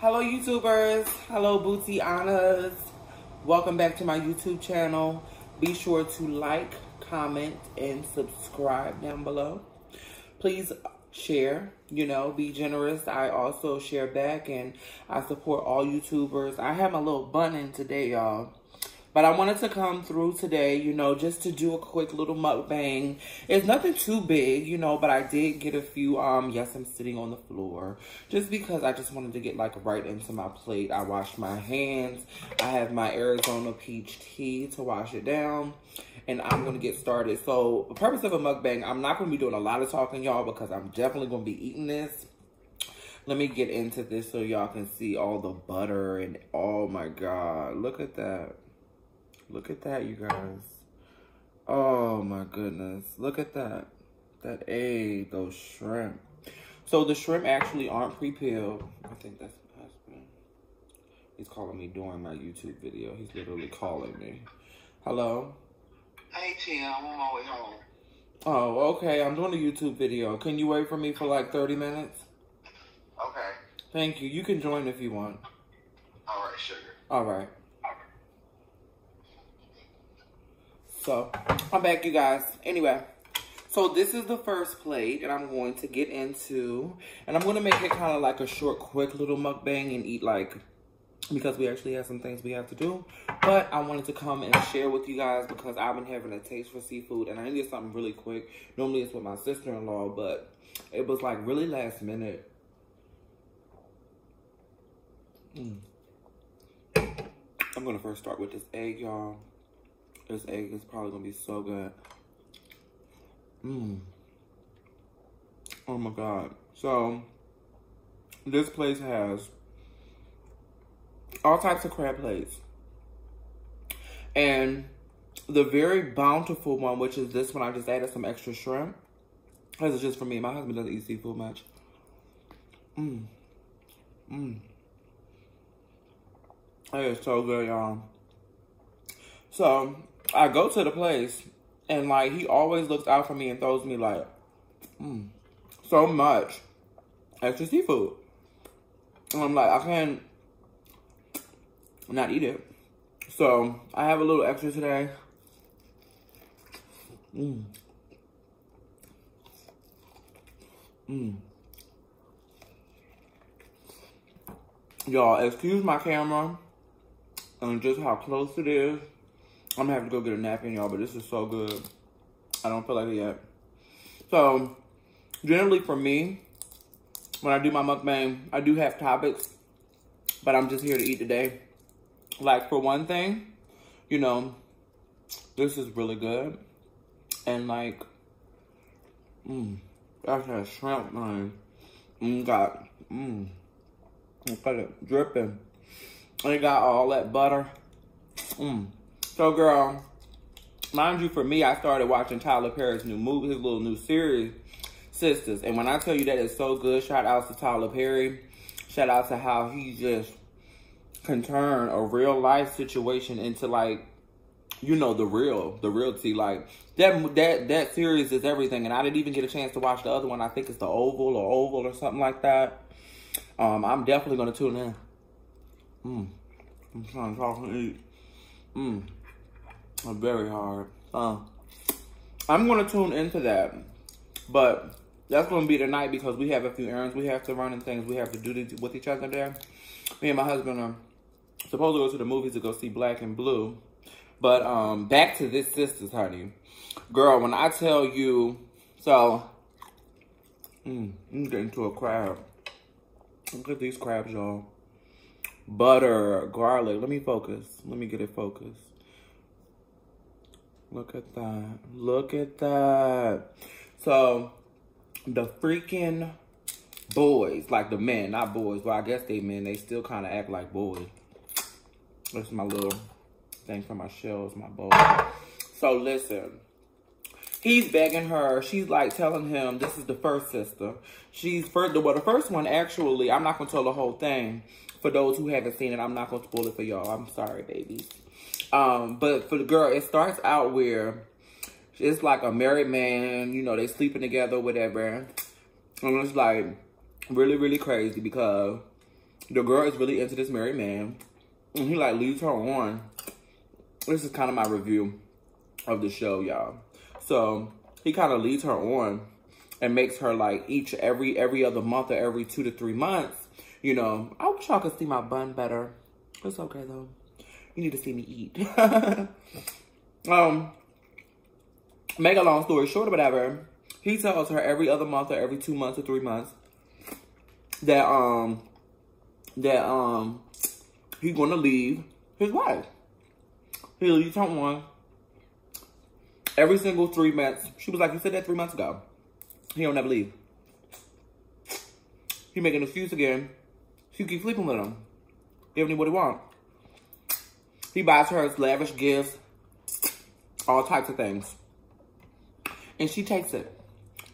Hello YouTubers, hello Booty Annas. Welcome back to my YouTube channel. Be sure to like, comment, and subscribe down below. Please share, you know, be generous. I also share back and I support all YouTubers. I have my little bun in today, y'all. But I wanted to come through today, you know, just to do a quick little mukbang. It's nothing too big, you know, but I did get a few, um, yes, I'm sitting on the floor. Just because I just wanted to get, like, right into my plate. I washed my hands. I have my Arizona peach tea to wash it down. And I'm going to get started. So, the purpose of a mukbang, I'm not going to be doing a lot of talking, y'all, because I'm definitely going to be eating this. Let me get into this so y'all can see all the butter and, oh my God, look at that. Look at that, you guys. Oh my goodness. Look at that. That egg, those shrimp. So the shrimp actually aren't pre-peeled. I think that's my husband. He's calling me during my YouTube video. He's literally calling me. Hello? Hey Tim, I'm on my way home. Oh, okay. I'm doing a YouTube video. Can you wait for me for like 30 minutes? Okay. Thank you. You can join if you want. All right, sugar. All right. So, I'm back, you guys. Anyway, so this is the first plate, and I'm going to get into, and I'm going to make it kind of like a short, quick little mukbang and eat like, because we actually have some things we have to do. But I wanted to come and share with you guys because I've been having a taste for seafood, and I needed something really quick. Normally it's with my sister-in-law, but it was like really last minute. Mm. I'm going to first start with this egg, y'all. This egg is probably gonna be so good. Mmm. Oh my God. So, this place has all types of crab plates. And the very bountiful one, which is this one, I just added some extra shrimp. This is just for me. My husband doesn't eat seafood much. Mmm. Mmm. It is so good, y'all. So, I go to the place and like he always looks out for me and throws me like mm, so much extra seafood. And I'm like, I can't not eat it. So I have a little extra today. Mmm. Mmm. Y'all, excuse my camera and just how close it is. I'm gonna have to go get a napkin, y'all, but this is so good. I don't feel like it yet. So, generally for me, when I do my mukbang, I do have topics, but I'm just here to eat today. Like, for one thing, you know, this is really good. And, like, mmm, that's that shrimp, man. Mmm, got, mmm, at it dripping. And it got all that butter. Mmm. So, girl, mind you, for me, I started watching Tyler Perry's new movie, his little new series, Sistas. And when I tell you that it's so good, shout out to Tyler Perry. Shout out to how he just can turn a real life situation into like, you know, the real, the realty. Like that, that, that series is everything. And I didn't even get a chance to watch the other one. I think it's the Oval or Oval or something like that. Um, I'm definitely going to tune in. Mmm. I'm trying to talk and eat. Mmm very hard. Uh, I'm going to tune into that. But that's going to be tonight because we have a few errands we have to run and things we have to do with each other there. Me and my husband are supposed to go to the movies to go see Black and Blue. But um, back to this Sistas, honey. Girl, when I tell you, so, mm, I'm getting to a crab. Look at these crabs, y'all. Butter, garlic. Let me focus. Let me get it focused. Look at that. Look at that. So, the freaking boys, like the men, not boys, but I guess they men, they still kind of act like boys. That's my little thing for my shells, my bowl. So, listen. He's begging her. She's like telling him, this is the first sister. She's first, well, the first one, actually, I'm not going to tell the whole thing. For those who haven't seen it, I'm not going to spoil it for y'all. I'm sorry, babies. Um, but for the girl, it starts out where it's like a married man, you know, they sleeping together, whatever. And it's like really, really crazy because the girl is really into this married man. And he like leads her on. This is kind of my review of the show, y'all. So he kind of leads her on and makes her like each every every other month or every two to three months. You know, I wish y'all could see my bun better. It's okay though. You need to see me eat. um, make a long story short or whatever, he tells her every other month or every two months or three months that um that um he's gonna leave his wife. He leaves her one every single three months. She was like, you said that three months ago. He don't never leave. He make an excuse again. She keep sleeping with him. Giving him what he want. He buys her lavish gifts. All types of things. And she takes it.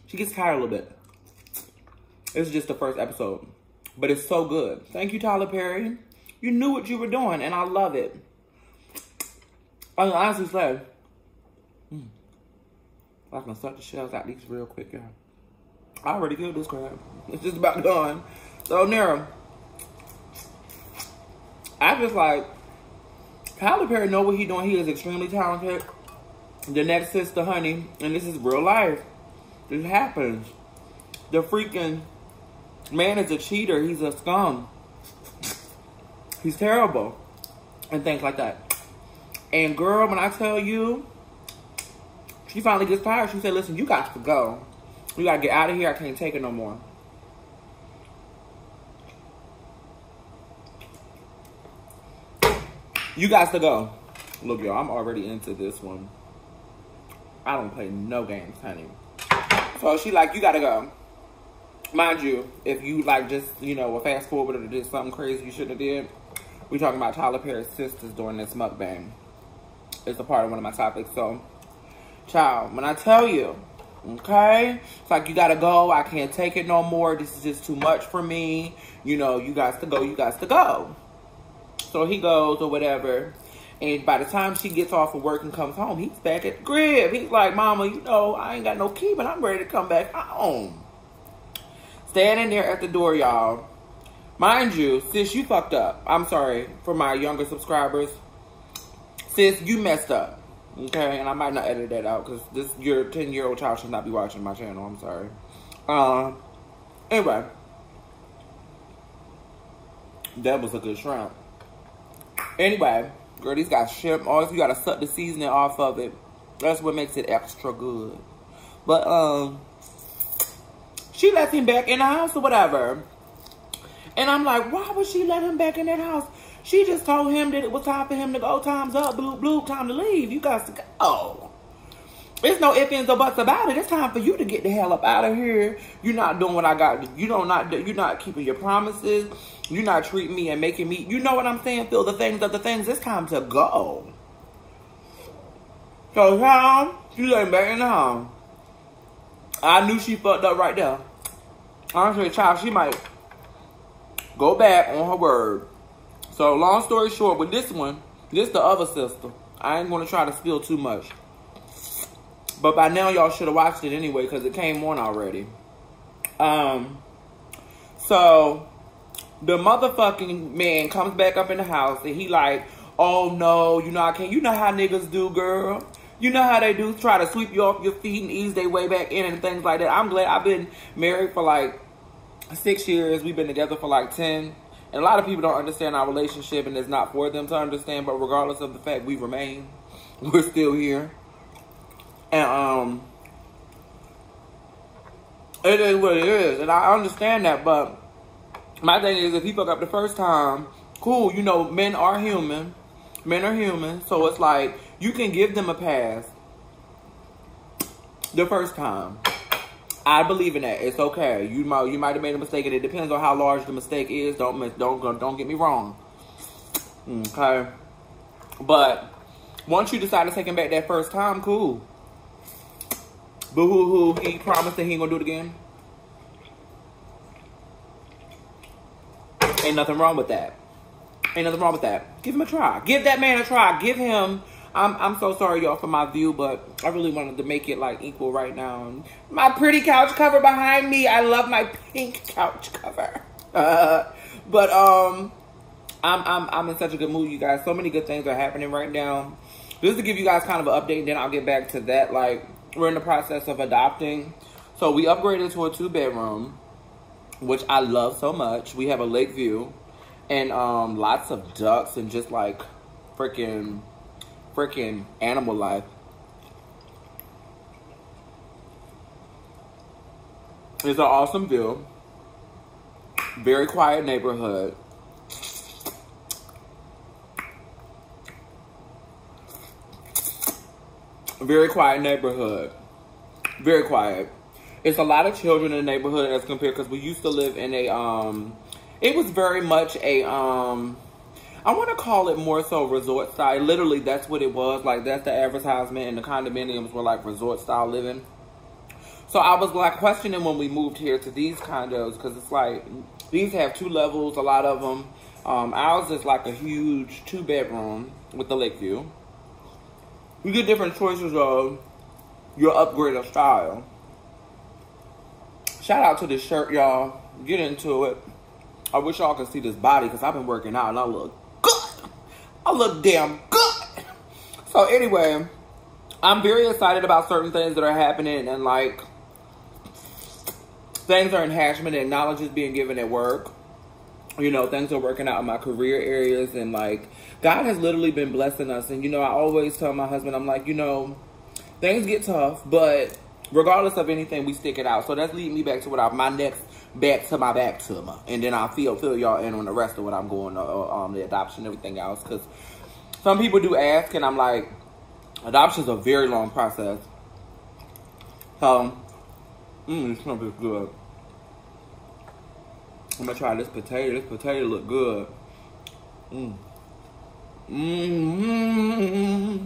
She gets tired a little bit. Is just the first episode. But it's so good. Thank you, Tyler Perry. You knew what you were doing, and I love it. I honestly say, hmm, I can suck the shells out these real quick, y'all. I already killed this crab. It's just about done. So, Nara, I just like, Tyler Perry know what he doing. He is extremely talented. The next sister, honey, and this is real life. This happens. The freaking man is a cheater. He's a scum. He's terrible. And things like that. And girl, when I tell you, she finally gets tired. She said, listen, you got to go. You got to get out of here. I can't take it no more. You guys to go. Look, y'all, I'm already into this one. I don't play no games, honey. So she like, you got to go. Mind you, if you like just, you know, a fast forward or did something crazy you shouldn't have did, we talking about Tyler Perry's Sistas doing this mukbang. It's a part of one of my topics. So, child, when I tell you, okay, it's like you gotta go. I can't take it no more. This is just too much for me. You know, you guys to go. You guys to go. So he goes or whatever. And by the time she gets off of work and comes home, he's back at the crib. He's like, Mama, you know, I ain't got no key, but I'm ready to come back home. Standing there at the door, y'all. Mind you, sis, you fucked up. I'm sorry for my younger subscribers. Sis, you messed up. Okay, and I might not edit that out because this your 10 year old child should not be watching my channel. I'm sorry. Uh, anyway, that was a good shrimp. Anyway, girl, these got shrimp. All you gotta suck the seasoning off of it. That's what makes it extra good. But um, she lets him back in the house or whatever. And I'm like, why would she let him back in that house? She just told him that it was time for him to go. Time's up. Blue, blue, time to leave. You guys to go. There's no ifs, ands, or buts about it. It's time for you to get the hell up out of here. You're not doing what I got. You don't not. You're not keeping your promises. You're not treating me and making me. You know what I'm saying? Feel the things of the things. It's time to go. So she let him back in the house. I knew she fucked up right there. Honestly, child, she might go back on her word. So long story short, with this one, this the other sister. I ain't gonna try to spill too much. But by now y'all should have watched it anyway because it came on already. Um so the motherfucking man comes back up in the house and he like, oh no, you know I can't you know how niggas do, girl. You know how they do try to sweep you off your feet and ease their way back in and things like that. I'm glad I've been married for like six years. We've been together for like 10. And a lot of people don't understand our relationship and it's not for them to understand. But regardless of the fact we remain, we're still here. And um, it is what it is. And I understand that. But my thing is if he fuck up the first time, cool. You know, men are human. Men are human. So it's like, you can give them a pass the first time. I believe in that. It's okay. You might you might have made a mistake, and it depends on how large the mistake is. Don't miss, don't don't get me wrong. Okay, but once you decide to take him back that first time, cool. Boo hoo hoo. He promised that he ain't gonna do it again. Ain't nothing wrong with that. Ain't nothing wrong with that. Give him a try. Give that man a try. Give him I'm I'm so sorry y'all for my view, but I really wanted to make it like equal right now. My pretty couch cover behind me. I love my pink couch cover. Uh, but um, I'm I'm I'm in such a good mood, you guys. So many good things are happening right now. Just to give you guys kind of an update, and then I'll get back to that. Like we're in the process of adopting, so we upgraded to a two bedroom, which I love so much. We have a lake view, and um, lots of ducks and just like freaking freaking animal life. It's an awesome view. Very quiet neighborhood. Very quiet neighborhood. Very quiet. It's a lot of children in the neighborhood as compared because we used to live in a um it was very much a um I want to call it more so resort style. Literally, that's what it was. Like that's the advertisement, and the condominiums were like resort style living. So I was like questioning when we moved here to these condos because it's like these have two levels, a lot of them. Um, ours is like a huge two bedroom with the lake view. You get different choices of your upgrade of style. Shout out to this shirt, y'all. Get into it. I wish y'all could see this body because I've been working out and I look good. I look damn good. So anyway, I'm very excited about certain things that are happening and like things are enhancement and knowledge is being given at work. You know, things are working out in my career areas and like God has literally been blessing us. And you know, I always tell my husband, I'm like, you know, things get tough, but regardless of anything, we stick it out. So that's leading me back to what I my next back to my back to my, and then I'll feel fill y'all in on the rest of what I'm going on, um the adoption everything else because some people do ask, and I'm like, adoption is a very long process. So, mmm, stuff is good. I'm gonna try this potato. This potato look good. Mmm. Mmm.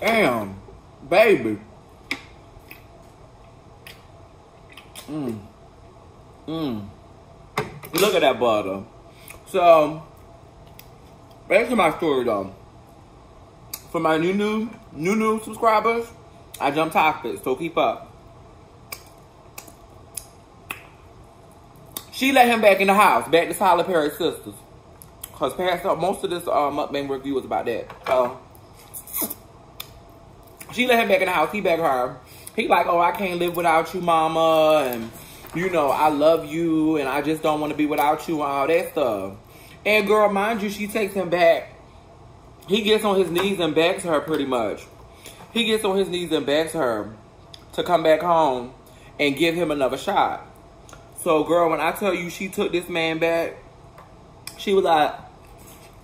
Damn, baby. Mmm. Mmm. Look at that butter. So, back to my story though. For my new new new new subscribers, I jump topics, so keep up. She let him back in the house, back to Tyler Perry's Sistas. Cause most of this uh, mukbang review was about that. So she let him back in the house. He back her. He like, oh, I can't live without you, mama, and you know, I love you, and I just don't want to be without you, and all that stuff. And girl, mind you, she takes him back. He gets on his knees and begs her pretty much. He gets on his knees and begs her to come back home and give him another shot. So, girl, when I tell you she took this man back, she was like,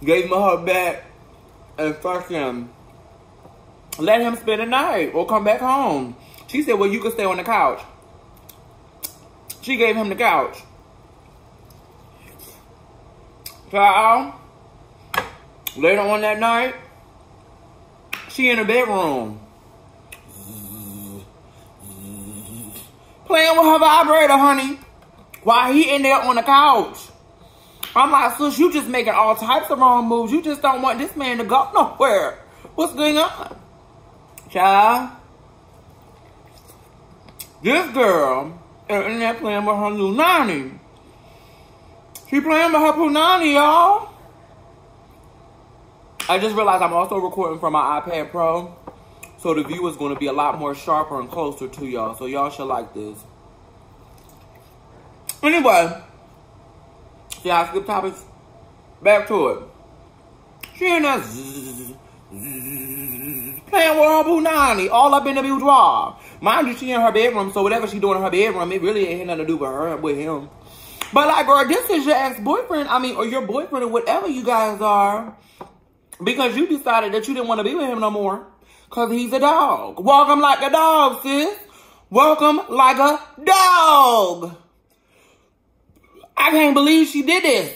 gave him her back and fucking let him spend the night or come back home. She said, well, you can stay on the couch. She gave him the couch. Child, later on that night, she in the bedroom. Playing with her vibrator, honey. While he in there on the couch. I'm like, sis, you just making all types of wrong moves. You just don't want this man to go nowhere. What's going on? Child. This girl is in there playing with her new nanny. She playing with her punani, y'all. I just realized I'm also recording from my iPad Pro. So the view is going to be a lot more sharper and closer to y'all. So y'all should like this. Anyway. How I skip topics? Back to it. She zzz, zzz, playing with her punani all up in the boudoir. Mind you, she in her bedroom, so whatever she doing in her bedroom, it really ain't nothing to do with her with him. But like, girl, this is your ex-boyfriend. I mean, or your boyfriend or whatever you guys are. Because you decided that you didn't want to be with him no more. Because he's a dog. Welcome like a dog, sis. Welcome like a dog. I can't believe she did this.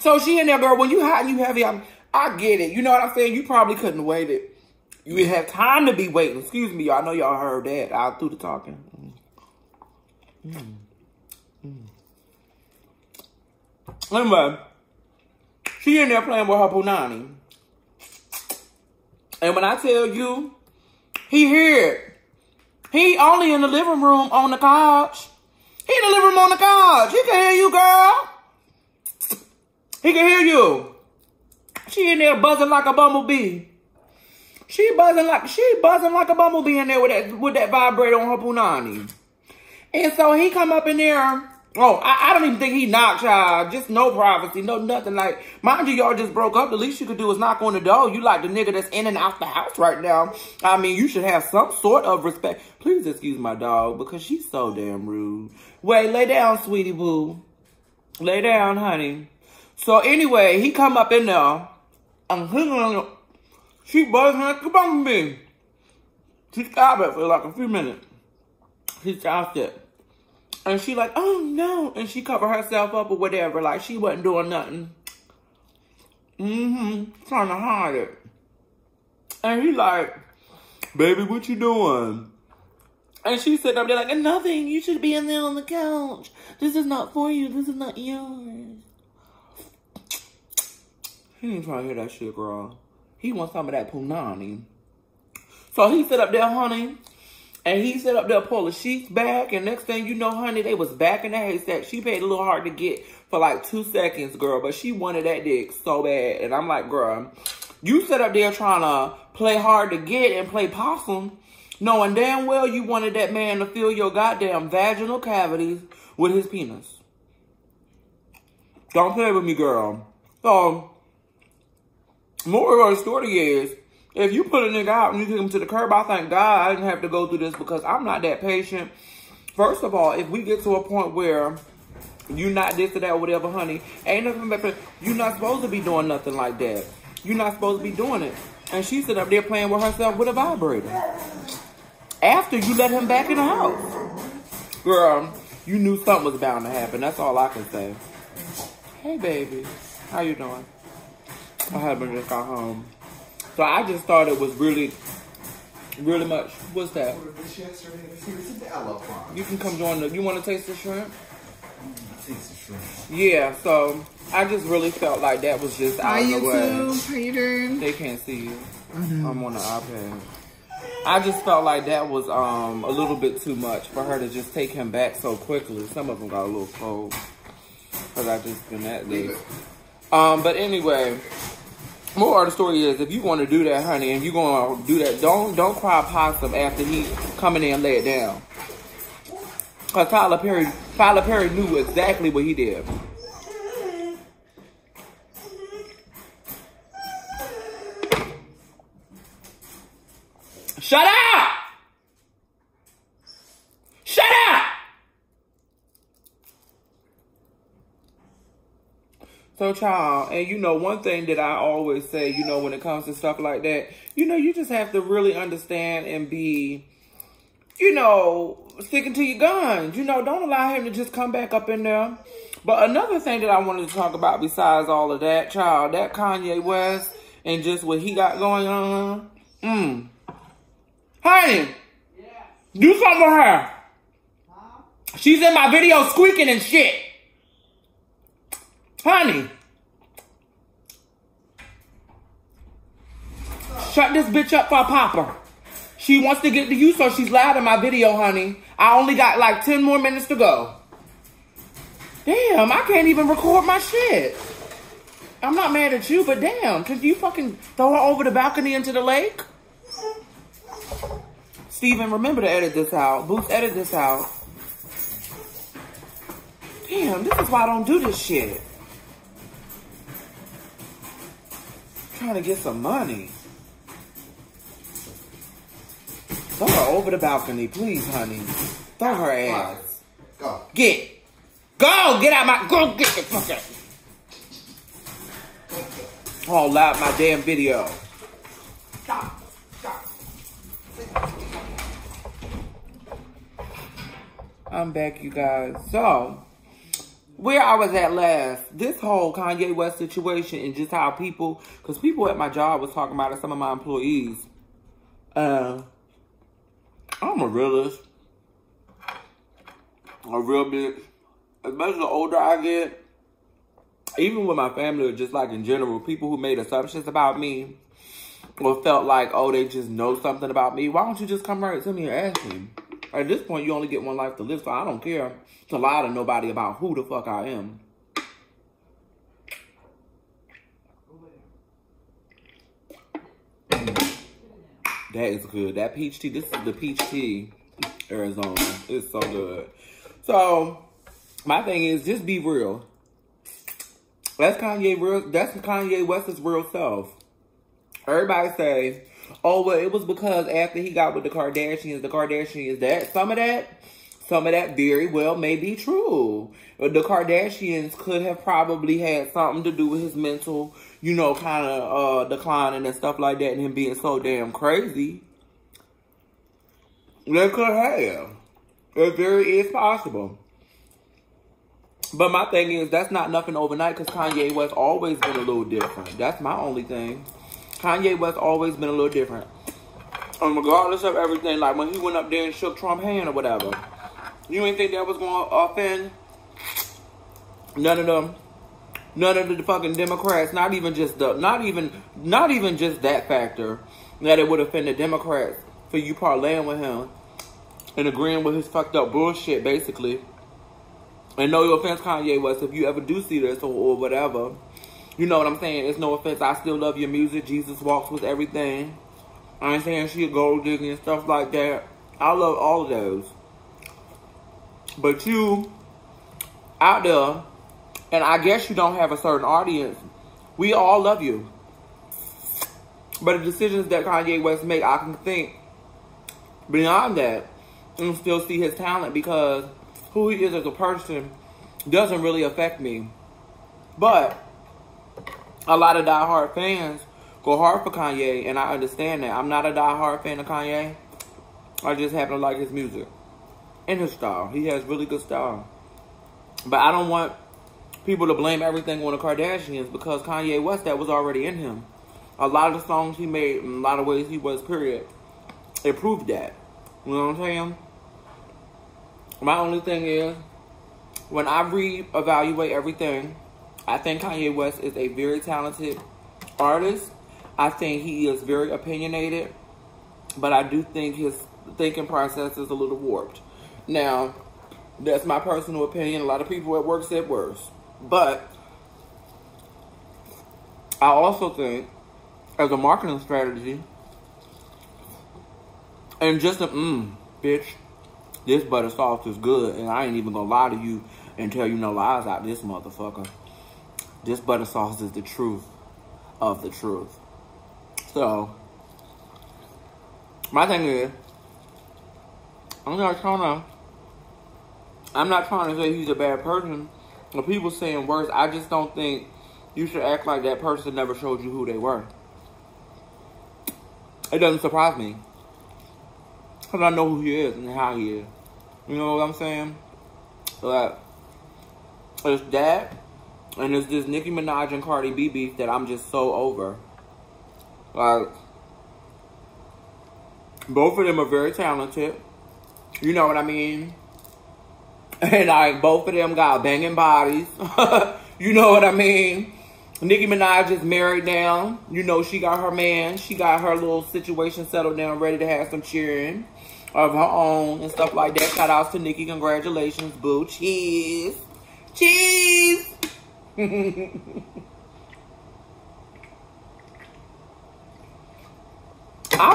So she in there, girl, when you hot you heavy, I'm, I get it. You know what I'm saying? You probably couldn't wait it. You didn't have time to be waiting. Excuse me, y'all. I know y'all heard that out through the talking. Mm. Mm. Anyway, she in there playing with her punani. And when I tell you, he here. He only in the living room on the couch. He living room on the couch. He can hear you, girl. He can hear you. She in there buzzing like a bumblebee. She buzzing like she buzzing like a bumblebee in there with that with that vibrator on her punani. And so he come up in there. Oh, I, I don't even think he knocked y'all. Just no privacy, no nothing. Like, mind you, y'all just broke up. The least you could do is knock on the door. You like the nigga that's in and out the house right now. I mean, you should have some sort of respect. Please excuse my dog because she's so damn rude. Wait, lay down, sweetie boo. Lay down, honey. So anyway, he come up in there. And he, she buzzing like a bumblebee. She stopped it for like a few minutes. She stopped it. And she like, oh no. And she covered herself up or whatever. Like she wasn't doing nothing. Mm-hmm. Trying to hide it. And he like, baby, what you doing? And she said up there like, nothing. You should be in there on the couch. This is not for you. This is not yours. He ain't trying to hear that shit, girl. He wants some of that punani. So he sit up there, honey, and he set up there, pull the sheets back, and next thing you know, honey, they was back in the haystack. She paid a little hard to get for like two seconds, girl, but she wanted that dick so bad. And I'm like, girl, you set up there trying to play hard to get and play possum, knowing damn well you wanted that man to fill your goddamn vaginal cavities with his penis. Don't play with me, girl. So, more of the story is, if you put a nigga out and you kick him to the curb, I thank God I didn't have to go through this because I'm not that patient. First of all, if we get to a point where you not this or that or whatever, honey, ain't nothing but you're not supposed to be doing nothing like that. You're not supposed to be doing it. And she sit up there playing with herself with a vibrator. After you let him back in the house. Girl, you knew something was bound to happen. That's all I can say. Hey, baby. How you doing? My husband just got home. So I just thought it was really, really much. What's that? You can come join the. You want to taste the shrimp? Taste the shrimp. Yeah. So I just really felt like that was just out Hi, of the way. YouTube. How you doing? They can't see you. I'm on the iPad. I just felt like that was um a little bit too much for her to just take him back so quickly. Some of them got a little cold because I just been that late. Um, but anyway, more of the story is if you want to do that, honey, and you gonna do that, don't don't cry possum after he coming in and lay it down. Cause Tyler Perry, Tyler Perry knew exactly what he did. Shut up! Shut up! So, child, and you know, one thing that I always say, you know, when it comes to stuff like that, you know, you just have to really understand and be, you know, sticking to your guns. You know, don't allow him to just come back up in there. But another thing that I wanted to talk about besides all of that, child, that Kanye West and just what he got going on. Mm. Honey, yeah. do something with her. She's in my video squeaking and shit. Honey. Shut this bitch up for a popper. She wants to get to you, so she's loud in my video, honey. I only got like 10 more minutes to go. Damn, I can't even record my shit. I'm not mad at you, but damn, could you fucking throw her over the balcony into the lake? Steven, remember to edit this out. Boots, edit this out. Damn, this is why I don't do this shit. Trying to get some money. Throw her over the balcony, please, honey. Throw her ass. Go. Get. Go! Get out my. Go get the fuck out. All out my damn video. Stop. Stop. I'm back, you guys. So, where I was at last, this whole Kanye West situation and just how people, because people at my job was talking about it, some of my employees. Uh, I'm a realist. A real bitch. Especially the older I get, even with my family or just like in general, people who made assumptions about me or felt like, oh, they just know something about me. Why don't you just come right to me and ask me? At this point, you only get one life to live, so I don't care to lie to nobody about who the fuck I am. That is good. That peach tea, this is the peach tea, Arizona. It's so good. So, my thing is, just be real. That's Kanye real. That's Kanye West's real self. Everybody say, "Oh well, it was because after he got with the Kardashians, the Kardashians that some of that, some of that very well may be true. The Kardashians could have probably had something to do with his mental, you know, kind of uh, declining and stuff like that, and him being so damn crazy. They could have. It very is possible." But my thing is, that's not nothing overnight because Kanye West always been a little different. That's my only thing. Kanye West always been a little different. And regardless of everything, like when he went up there and shook Trump hand or whatever, you ain't think that was going to offend none of them, none of the fucking Democrats. Not even just the, not even, not even just that factor that it would offend the Democrats for you parlaying with him and agreeing with his fucked up bullshit, basically. And no offense, Kanye West, if you ever do see this or, or whatever, you know what I'm saying? It's no offense. I still love your music. Jesus walks with everything. I ain't saying she a gold digger and stuff like that. I love all of those. But you out there, and I guess you don't have a certain audience. We all love you. But the decisions that Kanye West make, I can think beyond that and still see his talent because who he is as a person doesn't really affect me. But a lot of diehard fans go hard for Kanye, and I understand that. I'm not a diehard fan of Kanye. I just happen to like his music and his style. He has really good style. But I don't want people to blame everything on the Kardashians because Kanye West, that was already in him. A lot of the songs he made, in a lot of ways he was, period, it proved that. You know what I'm saying? My only thing is, when I reevaluate everything, I think Kanye West is a very talented artist. I think he is very opinionated, but I do think his thinking process is a little warped. Now, that's my personal opinion. A lot of people at work said worse. But I also think, as a marketing strategy, and just a, mmm, bitch, this butter sauce is good, and I ain't even gonna lie to you and tell you no lies out this motherfucker. This butter sauce is the truth of the truth. So, my thing is, I'm not trying to, I'm not trying to say he's a bad person. When people saying words, I just don't think you should act like that person never showed you who they were. It doesn't surprise me. Because I know who he is and how he is. You know what I'm saying? Like, it's that, and it's this Nicki Minaj and Cardi B beef that I'm just so over. Like, both of them are very talented. You know what I mean? And like, both of them got banging bodies. you know what I mean? Nicki Minaj is married now. You know, she got her man. She got her little situation settled down, ready to have some cheering of her own and stuff like that. Shout outs to Nicki. Congratulations, boo. Cheese. Cheese. I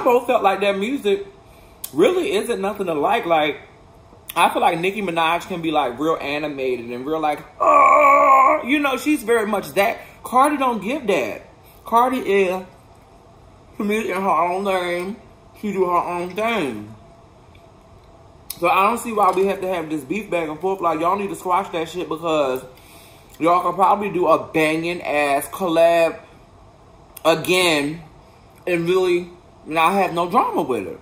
both felt like that music really isn't nothing to like. Like, I feel like Nicki Minaj can be like real animated and real like, oh, you know, she's very much that. Cardi don't give that. Cardi is committed in her own lane. She do her own thing. So I don't see why we have to have this beef back and forth. Like, y'all need to squash that shit because y'all can probably do a banging ass collab again and really not have no drama with it.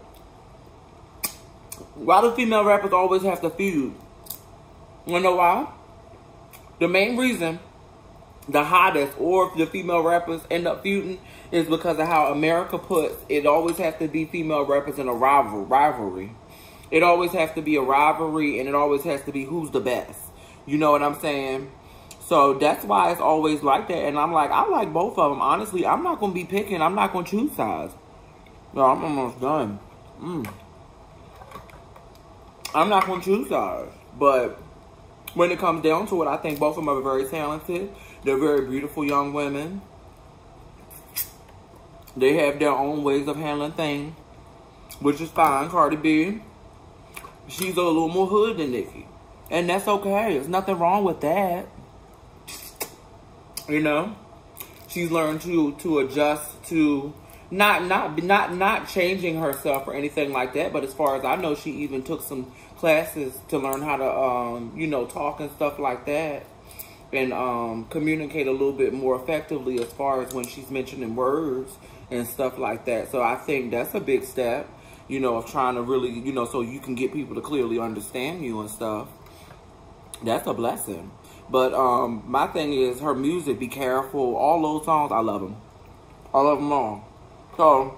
Why do female rappers always have to feud? You know why? The main reason the hottest or if the female rappers end up feuding is because of how America puts it always has to be female rappers in a rival rivalry. It always has to be a rivalry and it always has to be who's the best. You know what I'm saying? So that's why it's always like that. And I'm like, I like both of them. Honestly, I'm not going to be picking. I'm not going to choose sides. No, I'm almost done. Mm. I'm not going to choose sides. But when it comes down to it, I think both of them are very talented. They're very beautiful young women. They have their own ways of handling things, which is fine. Cardi B, she's a little more hood than Nicki. And that's okay. There's nothing wrong with that. You know? She's learned to to adjust to not not not not changing herself or anything like that, but as far as I know, she even took some classes to learn how to um, you know, talk and stuff like that and um, communicate a little bit more effectively as far as when she's mentioning words and stuff like that. So I think that's a big step, you know, of trying to really, you know, so you can get people to clearly understand you and stuff. That's a blessing. But um, my thing is her music, Be Careful, all those songs, I love them. I love them all. So,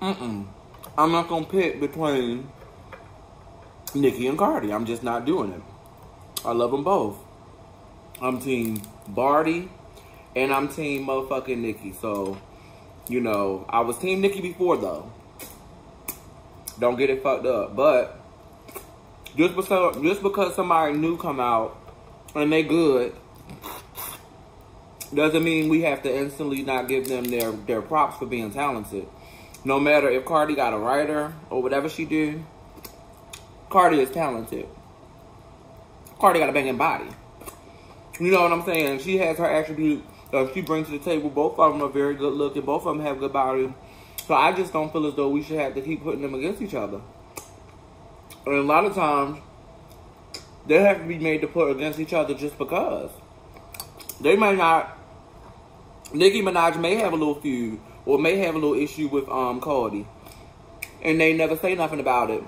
mm-mm. I'm not going to pick between Nicki and Cardi. I'm just not doing it. I love them both. I'm team Bardi and I'm team motherfucking Nicki. So, you know, I was team Nicki before though. Don't get it fucked up. But just because just because somebody new come out and they good doesn't mean we have to instantly not give them their, their props for being talented. No matter if Cardi got a writer or whatever she do, Cardi is talented. Cardi got a banging body. You know what I'm saying? She has her attribute uh, she brings to the table. Both of them are very good looking. Both of them have good body. So I just don't feel as though we should have to keep putting them against each other. And a lot of times, they have to be made to put against each other just because. They may not. Nicki Minaj may have a little feud or may have a little issue with um Cardi, and they never say nothing about it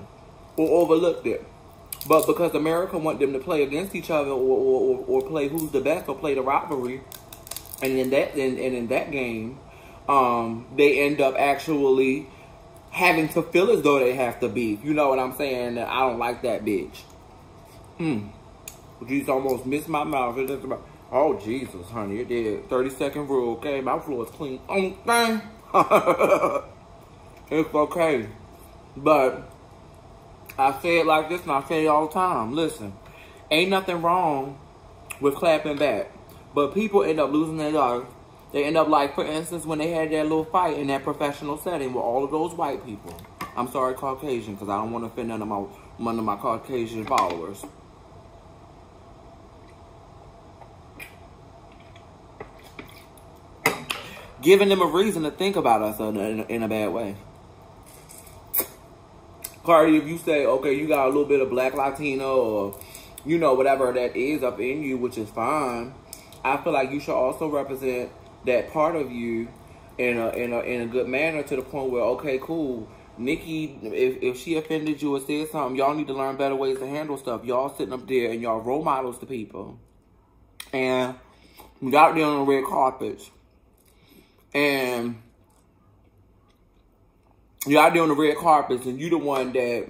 or overlooked it. But because America want them to play against each other or, or, or, play who's the best or play the rivalry, and in that and in that game, um, they end up actually having to feel as though they have to be. You know what I'm saying? I don't like that bitch. Hmm. Jesus almost missed my mouth. It's about, oh, Jesus, honey. It did. 30 second rule, okay? My floor is clean. On thing. it's okay. But I say it like this and I say it all the time. Listen, ain't nothing wrong with clapping back. But people end up losing their life. They end up like, for instance, when they had that little fight in that professional setting with all of those white people. I'm sorry, Caucasian, because I don't want to offend none of my none of my Caucasian followers. Giving them a reason to think about us in a, in a bad way. Cardi, if you say, okay, you got a little bit of black Latino or, you know, whatever that is up in you, which is fine, I feel like you should also represent that part of you in a, in a, in a good manner to the point where, okay, cool. Nicki, if, if she offended you or said something, y'all need to learn better ways to handle stuff. Y'all sitting up there and y'all role models to people. And got there on the red carpets. And there on the red carpets and you the one that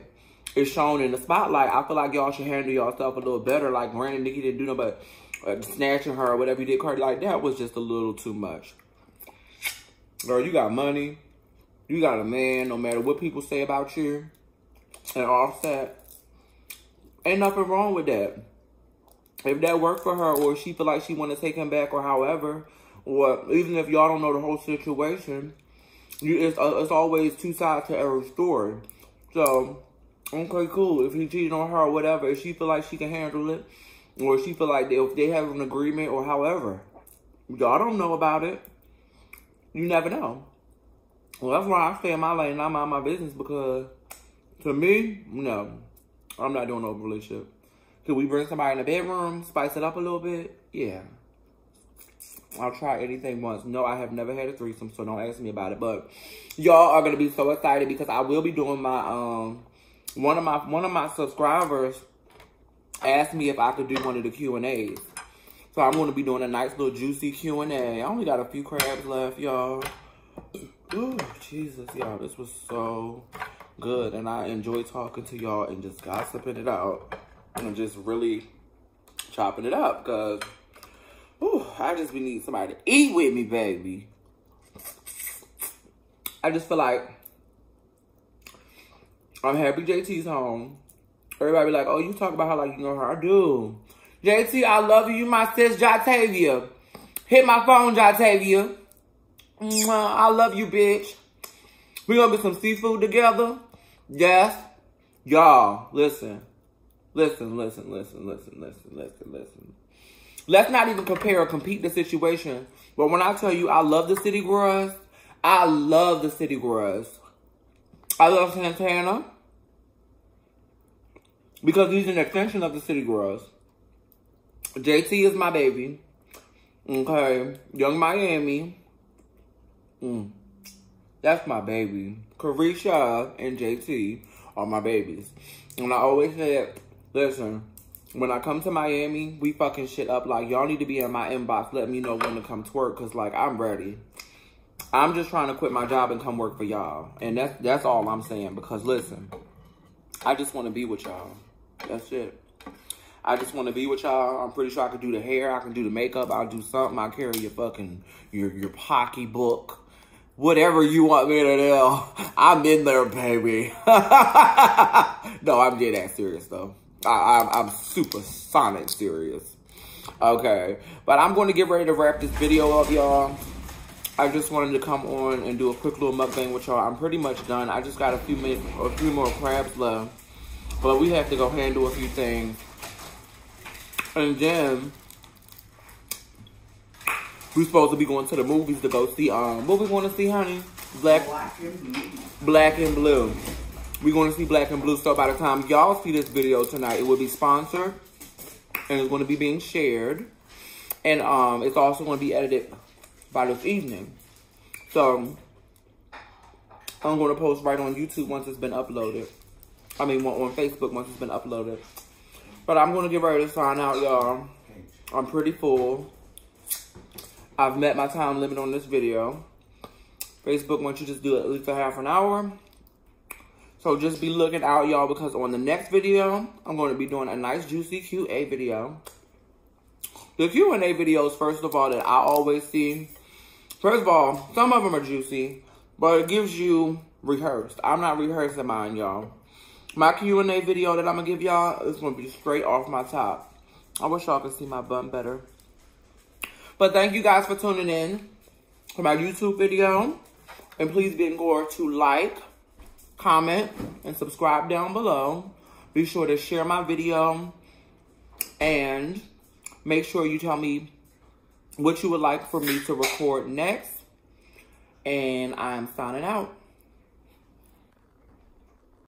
is shown in the spotlight, I feel like y'all should handle yourself a little better. Like Brandon Nicki didn't do nothing but uh, snatching her or whatever you did, Cardi. Like that was just a little too much. Girl, you got money. You got a man, no matter what people say about you. And Offset. Ain't nothing wrong with that. If that worked for her or she feel like she want to take him back or however, or even if y'all don't know the whole situation, you, it's, uh, it's always two sides to every story. So, okay, cool. If he cheated on her or whatever, if she feel like she can handle it, or if she feel like they, if they have an agreement or however, y'all don't know about it. You never know. Well, that's why I stay in my lane and I mind my business because to me, no, I'm not doing no relationship. Could we bring somebody in the bedroom, spice it up a little bit? Yeah. I'll try anything once. No, I have never had a threesome, so don't ask me about it. But y'all are gonna be so excited because I will be doing my um one of my one of my subscribers asked me if I could do one of the Q and A's. So I'm gonna be doing a nice little juicy Q and A. I only got a few crabs left, y'all. Ooh, Jesus, y'all, this was so good, and I enjoy talking to y'all and just gossiping it out and just really chopping it up because Whew, I just be need somebody to eat with me, baby. I just feel like I'm happy JT's home. Everybody be like, oh, you talk about her like you know her. I do. JT, I love you. You my sis, Jatavia. Hit my phone, Jatavia. I love you, bitch. We gonna get some seafood together. Yes. Y'all, listen. Listen, listen, listen, listen, listen, listen, listen. Let's not even compare or compete the situation. But when I tell you I love the City Girls, I love the City Girls. I love Santana. Because he's an extension of the City Girls. JT is my baby. Okay. Yung Miami. Mm. That's my baby. Caresha and JT are my babies. And I always said, listen, when I come to Miami, we fucking shit up. Like, y'all need to be in my inbox. Let me know when to come to work. Because, like, I'm ready. I'm just trying to quit my job and come work for y'all. And that's, that's all I'm saying. Because, listen, I just want to be with y'all. That's it. I just want to be with y'all. I'm pretty sure I can do the hair. I can do the makeup. I'll do something. I'll carry your fucking, your, your pocketbook whatever you want me to do. I'm in there, baby. no, I'm dead ass serious though. I, am super sonic serious. Okay, but I'm going to get ready to wrap this video up, y'all. I just wanted to come on and do a quick little mukbang with y'all. I'm pretty much done. I just got a few minutes, a few more crabs left, but we have to go handle a few things, and then we're supposed to be going to the movies to go see, um, what we going to see, honey? Black, Black and Blue. Black and Blue. We going to see Black and Blue. So by the time y'all see this video tonight, it will be sponsored. And it's going to be being shared. And um, it's also going to be edited by this evening. So, I'm going to post right on YouTube once it's been uploaded. I mean, on Facebook once it's been uploaded. But I'm going to get ready to sign out, y'all. I'm pretty full. I've met my time limit on this video. Facebook wants you to just do at least a half an hour. So just be looking out, y'all, because on the next video, I'm going to be doing a nice, juicy QA video. The Q&A videos, first of all, that I always see, first of all, some of them are juicy, but it gives you rehearsed. I'm not rehearsing mine, y'all. My Q&A video that I'm going to give y'all is going to be straight off my top. I wish y'all could see my bun better. But thank you guys for tuning in to my YouTube video. And please be sure to like, comment, and subscribe down below. Be sure to share my video. And make sure you tell me what you would like for me to record next. And I'm signing out.